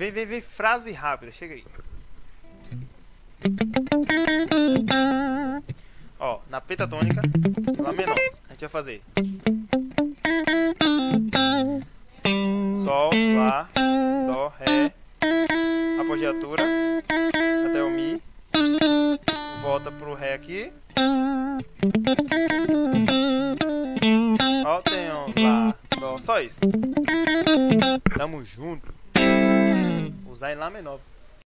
Vem, vem, vem, frase rápida, chega aí. Ó, na pentatônica, Lá menor, a gente vai fazer Sol, Lá, Dó, Ré, apogiatura, até o Mi, volta pro Ré aqui. Ó, tem um Lá, Dó, só isso. Tamo junto. Usar em Lá menor.